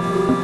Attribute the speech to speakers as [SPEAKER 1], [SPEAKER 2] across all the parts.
[SPEAKER 1] Thank you.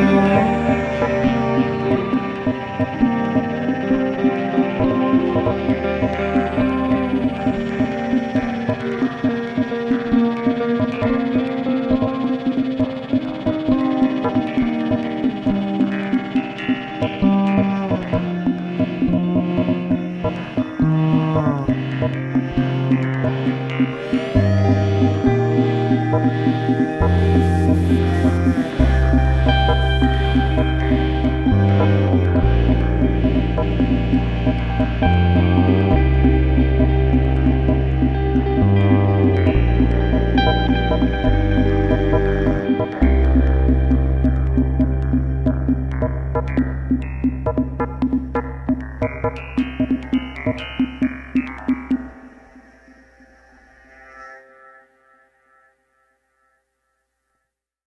[SPEAKER 1] Thank you. Thank